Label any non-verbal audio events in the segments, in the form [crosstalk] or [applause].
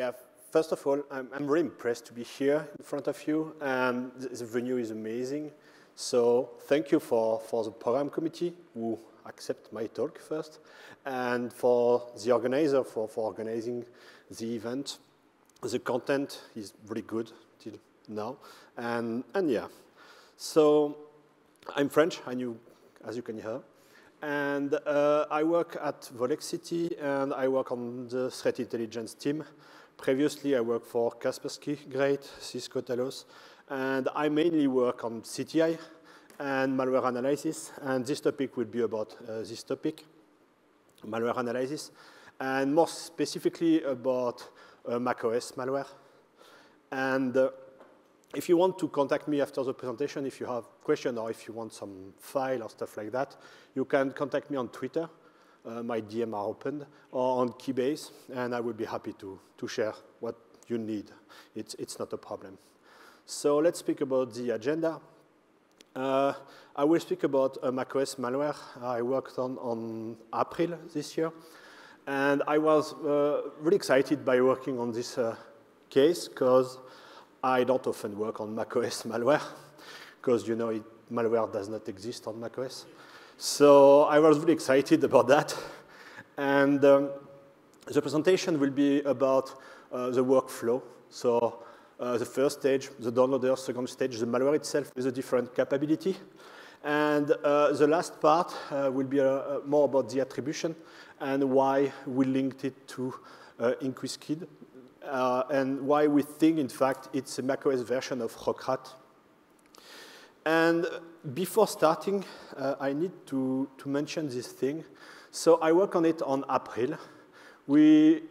Yeah, first of all, I'm, I'm really impressed to be here in front of you, and the, the venue is amazing. So thank you for, for the program committee who accept my talk first, and for the organizer for, for organizing the event. The content is really good till now, and, and yeah. So I'm French, as you can hear. And uh, I work at Volexity, and I work on the threat intelligence team. Previously, I worked for Kaspersky, GReAT, Cisco Talos, and I mainly work on CTI and malware analysis, and this topic will be about uh, this topic, malware analysis, and more specifically about uh, macOS malware. And uh, if you want to contact me after the presentation, if you have questions or if you want some file or stuff like that, you can contact me on Twitter. Uh, my DM are open, or on Keybase, and I will be happy to, to share what you need. It's, it's not a problem. So let's speak about the agenda. Uh, I will speak about uh, macOS malware I worked on on April this year. And I was uh, really excited by working on this uh, case because I don't often work on macOS [laughs] malware because you know it, malware does not exist on macOS. So I was really excited about that. And um, the presentation will be about uh, the workflow. So uh, the first stage, the downloader, second stage, the malware itself with a different capability. And uh, the last part uh, will be uh, more about the attribution and why we linked it to uh, InkySquid uh, and why we think, in fact, it's a macOS version of RoKRAT. And before starting, uh, I need to, to mention this thing. So I work on it on April. We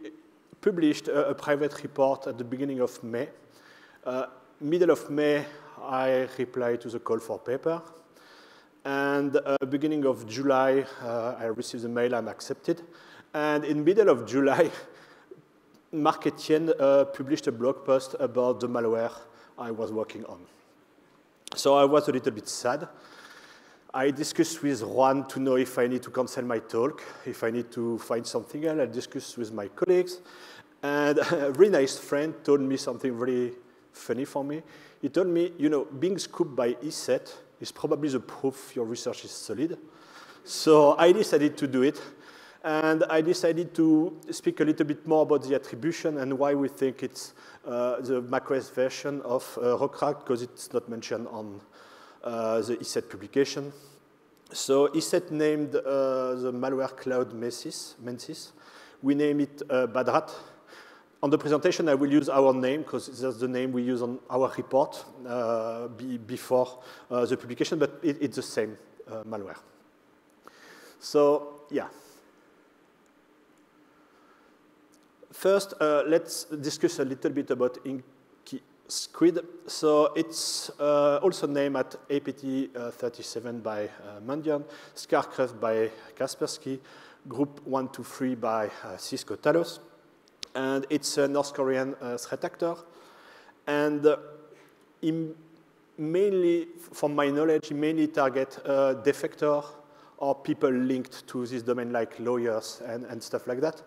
published a, a private report at the beginning of May. Uh, middle of May, I replied to the call for paper. And uh, beginning of July, uh, I received the mail, I'm accepted. And in middle of July, Marc Etienne uh, published a blog post about the malware I was working on. So I was a little bit sad. I discussed with Juan to know if I need to cancel my talk, if I need to find something else. I discussed with my colleagues. And [laughs] a really nice friend told me something really funny for me. He told me, you know, being scooped by ESET is probably the proof your research is solid. So I decided to do it. And I decided to speak a little bit more about the attribution and why we think it's uh, the macOS version of uh, RoKRAT, because it's not mentioned on uh, the ESET publication. So ESET named uh, the malware CloudMensis. Mensis. We name it uh, Badrat. On the presentation, I will use our name, because that's the name we use on our report uh, be before the publication, but it, it's the same malware. So, yeah. First, uh, let's discuss a little bit about Inky Squid. So it's uh, also named at APT uh, 37 by uh, Mandiant, ScarCruft by Kaspersky, Group 123 by uh, Cisco Talos. And it's a North Korean uh, threat actor. And mainly, from my knowledge, mainly target defector or people linked to this domain like lawyers and, and stuff like that.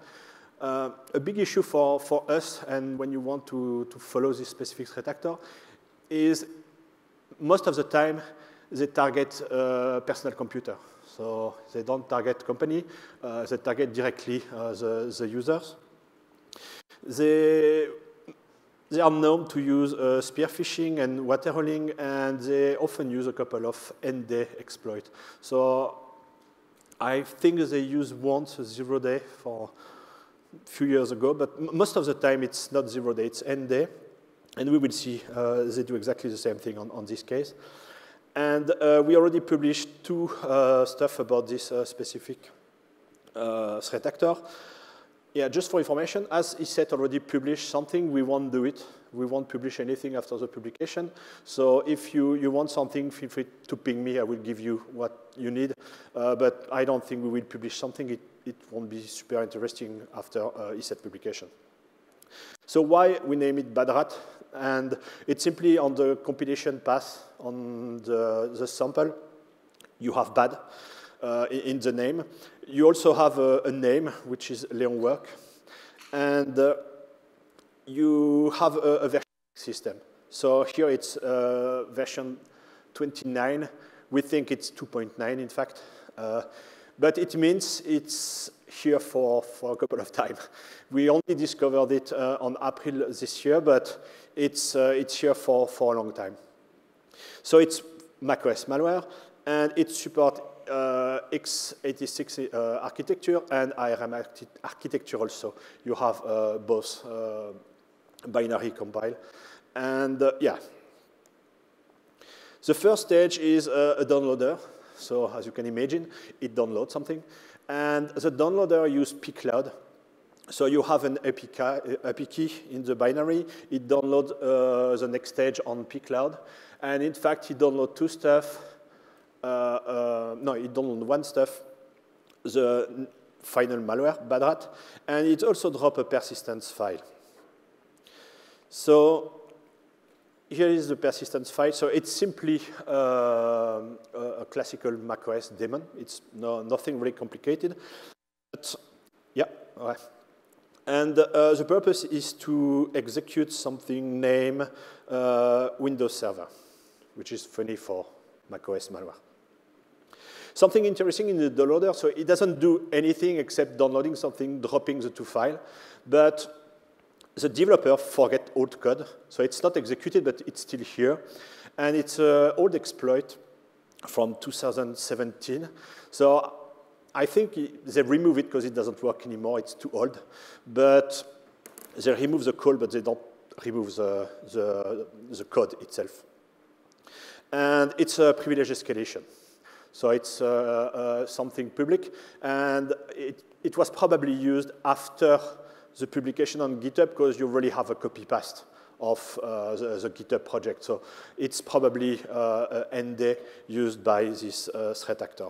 Uh, a big issue for, for us, and when you want to, to follow this specific threat actor, is most of the time they target uh, personal computer. So they don't target company, uh, they target directly uh, the, the users. They, they are known to use uh, spear phishing and water hauling, and they often use a couple of n-day exploit. So I think they use once zero day for few years ago, but most of the time it's not zero day, it's n-day. And we will see uh, they do exactly the same thing on, on this case. And uh, we already published two uh, stuff about this uh, specific uh, threat actor. Yeah, just for information, as ESET already published something, we won't do it. We won't publish anything after the publication. So if you, you want something, feel free to ping me. I will give you what you need. Uh, but I don't think we will publish something. It it won't be super interesting after uh, ESET publication. So why we name it Badrat? And it's simply on the compilation path on the, the sample, you have bad uh, in, the name. You also have a, a, name, which is Leon Work. And uh, you have a, a version system. So here it's uh, version 29. We think it's 2.9, in fact. But it means it's here for, for a couple of time. We only discovered it uh, on April this year, but it's, uh, it's here for, for a long time. So it's macOS malware, and it supports uh, x86 uh, architecture and ARM architecture also. You have uh, both uh, binary compile. And yeah. The first stage is a downloader. So as you can imagine, it downloads something. And the downloader uses pCloud. So you have an API key in the binary. It downloads uh, the next stage on pCloud. And in fact, it downloads two stuff. Uh, uh, no, it downloads one stuff, the final malware, badrat, and it also drops a persistence file. So here is the persistence file. So it's simply uh, a classical macOS daemon. It's no, nothing really complicated. But yeah, right. And uh, the purpose is to execute something named uh, Windows Server, which is funny for macOS malware. Something interesting in the downloader, so it doesn't do anything except downloading something, dropping the two file, but the developer forget old code, so it's not executed, but it's still here. And it's an old exploit from 2017. So I think they remove it because it doesn't work anymore, it's too old. But they remove the code, but they don't remove the, the, the code itself. And it's a privilege escalation. So it's uh, uh, something public, and it, it was probably used after the publication on GitHub because you really have a copy paste of uh, the, the, GitHub project. So it's probably uh, n-day used by this uh, threat actor.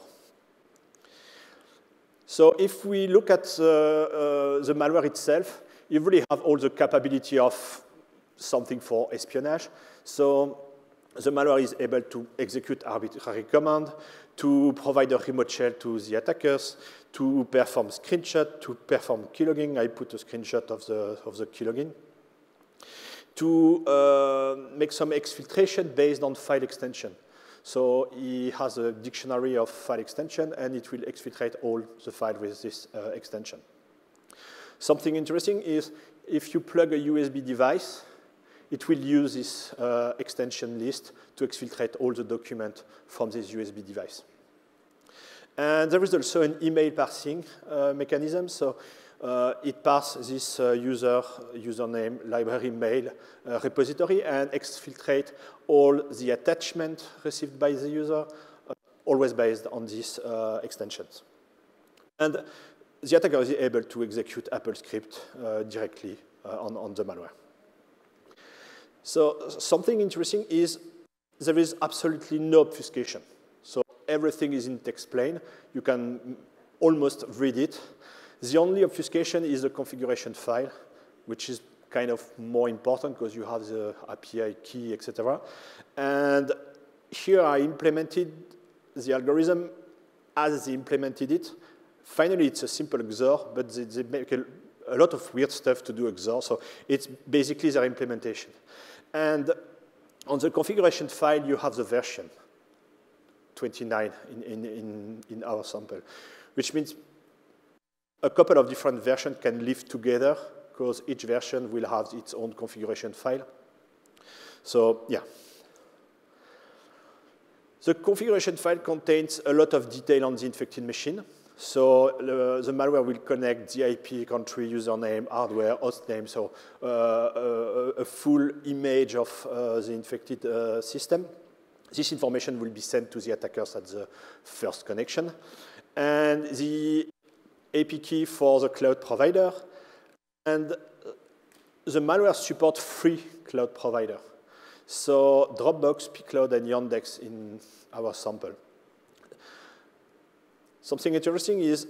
So if we look at uh, the malware itself, you really have all the capability of something for espionage. So the malware is able to execute arbitrary command, to provide a remote shell to the attackers, to perform screenshot, to perform keylogging. I put a screenshot of the, of the keylogin. To uh, make some exfiltration based on file extension. So he has a dictionary of file extension, and it will exfiltrate all the file with this uh, extension. Something interesting is if you plug a USB device, it will use this uh, extension list to exfiltrate all the document from this USB device. And there is also an email parsing uh, mechanism. So uh, it parses this uh, user username library mail uh, repository and exfiltrate all the attachment received by the user, uh, always based on these extensions. And the attacker is able to execute Apple script directly on, on the malware. So something interesting is there is absolutely no obfuscation. So everything is in text plain. You can almost read it. The only obfuscation is the configuration file, which is kind of more important because you have the API key, etc. And here I implemented the algorithm as they implemented it. Finally, it's a simple XOR, but they, they make a, a lot of weird stuff to do XOR, so it's basically their implementation. And on the configuration file, you have the version 29 in, in, in, in our sample, which means a couple of different versions can live together because each version will have its own configuration file. So yeah. The configuration file contains a lot of detail on the infected machine. So uh, the malware will connect the IP, country, username, hardware, host name, so uh, a, uh, a, full image of uh, the infected uh, system. This information will be sent to the attackers at the first connection. And the AP key for the cloud provider. And the malware support three cloud provider. So Dropbox, pCloud, and Yandex in our sample. Something interesting is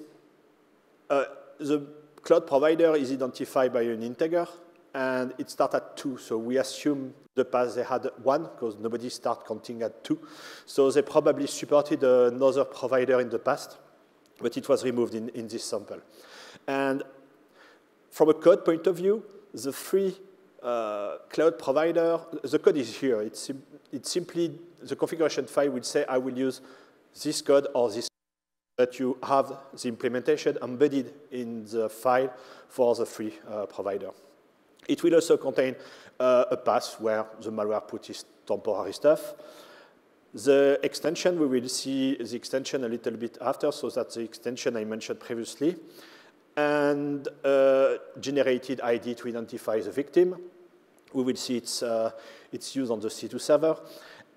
uh, the cloud provider is identified by an integer, and it starts at 2. So we assume the past they had 1, because nobody started counting at 2. So they probably supported another provider in the past, but it was removed in, in this sample. And from a code point of view, the three uh, cloud provider, the code is here. It's, it's simply the configuration file will say I will use this code or this but you have the implementation embedded in the file for the free uh, provider. It will also contain uh, a path where the malware puts its temporary stuff. The extension, we will see the extension a little bit after, so that's the extension I mentioned previously. And uh, generated ID to identify the victim. We will see its, uh, its use on the C2 server.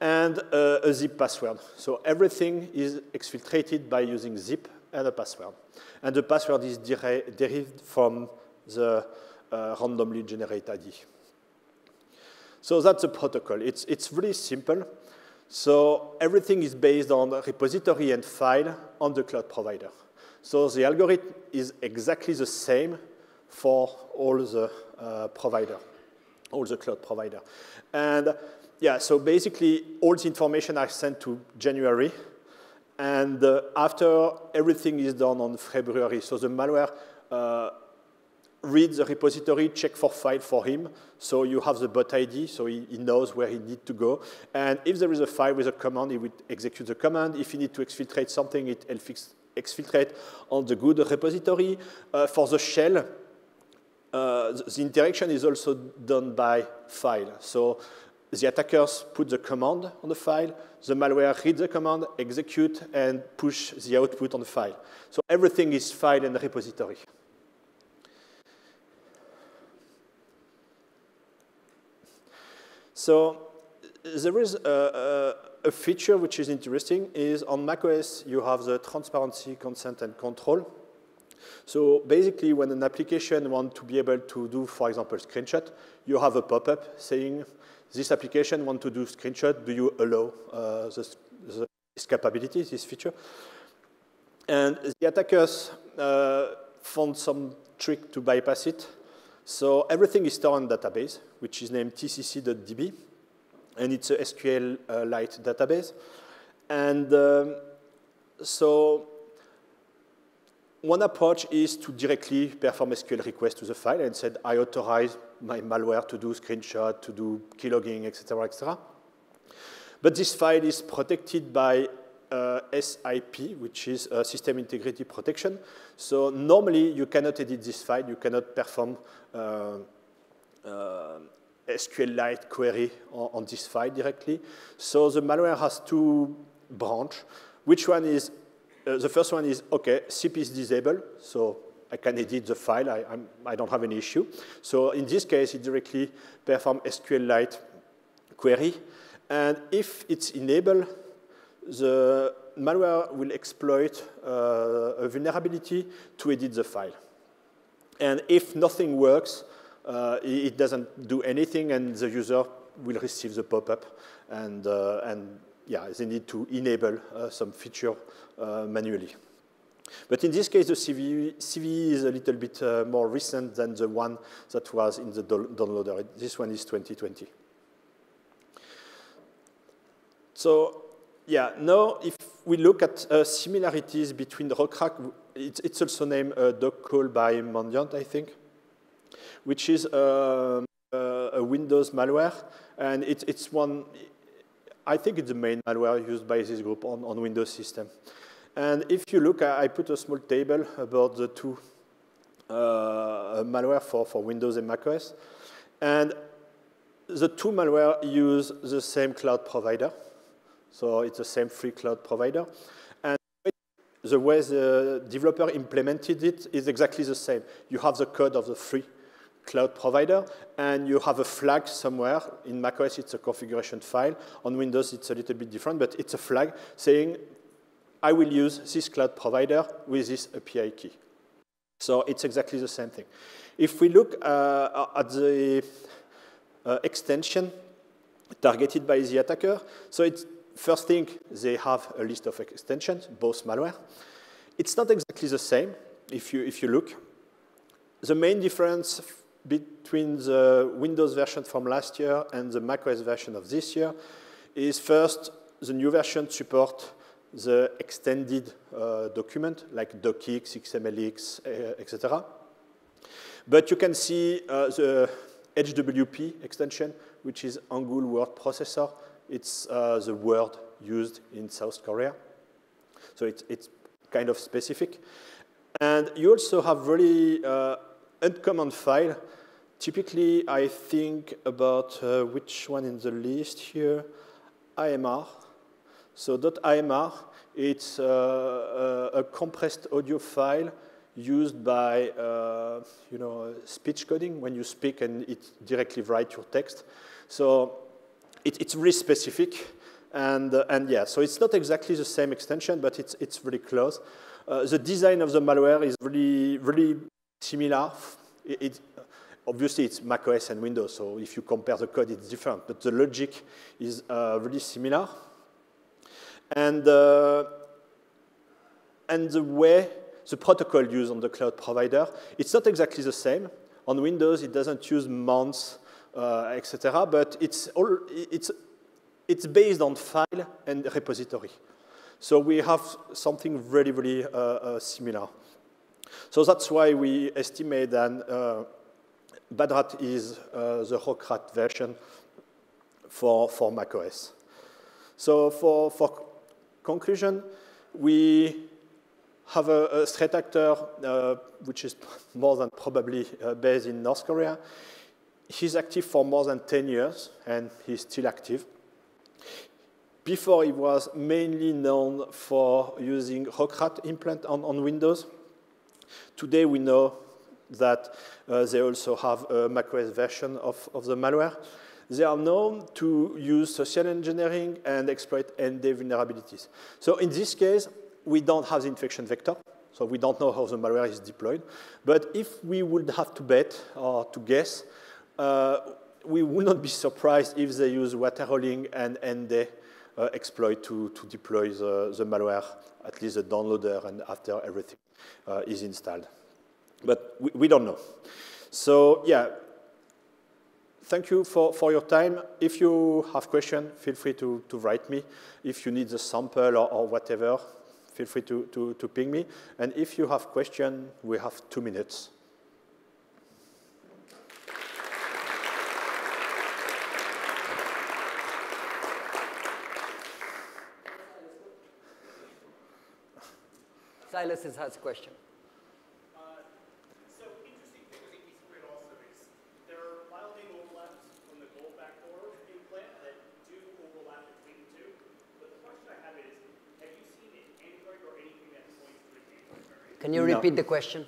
And a zip password. So everything is exfiltrated by using zip and a password. And the password is derived from the uh, randomly generated ID. So that's the protocol. It's, it's really simple. So everything is based on repository and file on the cloud provider. So the algorithm is exactly the same for all the uh, provider, all the cloud provider. And yeah, so basically all the information are sent to January. And uh, after everything is done on February, so the malware uh, read the repository, check for file for him. So you have the bot ID, so he, he knows where he needs to go. And if there is a file with a command, he would execute the command. If he needs to exfiltrate something, it exfiltrate on the good repository. Uh, for the shell, uh, the interaction is also done by file. So the attackers put the command on the file, the malware reads the command, execute, and push the output on the file. So everything is file and repository. So there is a, a, a, feature which is interesting is on macOS you have the transparency, consent, and control. So basically when an application wants to be able to do, for example, screenshot, you have a pop-up saying this application want to do screenshot, do you allow uh, this, this capability, this feature? And the attackers uh, found some trick to bypass it. So everything is stored in database, which is named tcc.db, and it's a SQLite uh, database. And um, so one approach is to directly perform SQL request to the file and said, I authorize my malware to do screenshot, to do keylogging, etc., etc. But this file is protected by uh, SIP, which is uh, System Integrity Protection. So normally, you cannot edit this file. You cannot perform uh, uh SQLite query on, on, this file directly. So the malware has two branch. Which one is, uh, the first one is, OK, SIP is disabled, so I can edit the file. I, I'm, I do not have any issue. So in this case, it directly performs SQLite query. And if it's enabled, the malware will exploit uh, a vulnerability to edit the file. And if nothing works, uh, it doesn't do anything, and the user will receive the pop-up, and, uh, and yeah, they need to enable uh, some feature uh, manually. But in this case, the CVE, is a little bit uh, more recent than the one that was in the downloader. This one is 2020. So yeah, now if we look at uh, similarities between RoKRAT, it's, it's also named uh, DOGCALL by Mandiant, I think, which is uh, uh, a Windows malware. And it, it's one, I think it's the main malware used by this group on, on Windows system. And if you look, I put a small table about the two uh, malware for, for Windows and macOS. And the two malware use the same cloud provider. So it's the same free cloud provider. And the way the developer implemented it is exactly the same. You have the code of the free cloud provider, and you have a flag somewhere. In macOS, it's a configuration file. On Windows, it's a little bit different, but it's a flag saying, I will use this cloud provider with this API key. So it's exactly the same thing. If we look uh, at the uh, extension targeted by the attacker, so it's first thing, they have a list of extensions, both malware. It's not exactly the same if you, if you look. The main difference between the Windows version from last year and the macOS version of this year is first, the new version support the extended uh, document like docx, xmlx, uh, etc. But you can see uh, the HWP extension, which is Hangul Word Processor. It's uh, the word used in South Korea. So it's, it's kind of specific. And you also have really uh, uncommon file. Typically, I think about uh, which one in the list here, AMR. So .amr, it's uh, a compressed audio file used by uh, you know, speech coding when you speak and it directly writes your text. So it, it's really specific. And, uh, and yeah, so it's not exactly the same extension, but it's, it's really close. Uh, the design of the malware is really, really similar. It, it, obviously, it's macOS and Windows, so if you compare the code, it's different. But the logic is uh, really similar. And, uh, and the way the protocol used on the cloud provider, it's not exactly the same. On Windows, it doesn't use mounts, uh, etc., but it's, all, it's, it's based on file and repository. So we have something really, really uh, uh, similar. So that's why we estimate that uh, Badrat is uh, the RoKRAT version for, for macOS. So for, for conclusion, we have a, a threat actor uh, which is [laughs] more than probably uh, based in North Korea. He's active for more than 10 years, and he's still active. Before, he was mainly known for using RoKRAT implant on, on Windows. Today, we know that uh, they also have a macOS version of, of the malware. They are known to use social engineering and exploit n-day vulnerabilities. So in this case, we don't have the infection vector, so we don't know how the malware is deployed. But if we would have to bet or to guess, uh, we would not be surprised if they use waterholing and n-day uh, exploit to, to deploy the, the malware, at least the downloader and after everything uh, is installed. But we, we don't know. So yeah, thank you for, for your time. If you have questions, feel free to, to write me. If you need the sample or, or whatever, feel free to, to, to ping me. And if you have questions, we have two minutes. Silas has a question. Can you repeat no. the question?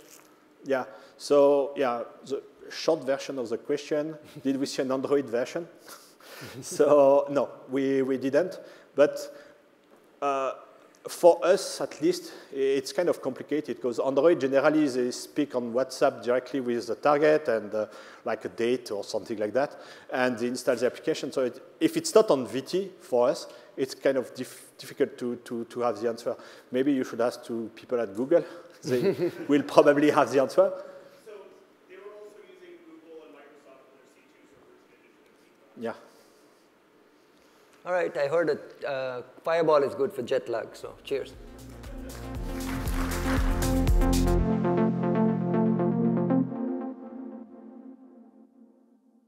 Yeah. So yeah, the short version of the question: Did we see an Android version? [laughs] so no, we we didn't. But uh, for us, at least, it's kind of complicated because Android generally they speak on WhatsApp directly with the target and uh, like a date or something like that, and they install the application. So it, if it's not on VT for us, it's kind of dif difficult to, to, to have the answer. Maybe you should ask to people at Google they will probably have the answer. So they were also using Google and Microsoft for their C2 servers Yeah. All right, I heard that uh, Fireball is good for jet lag, so cheers.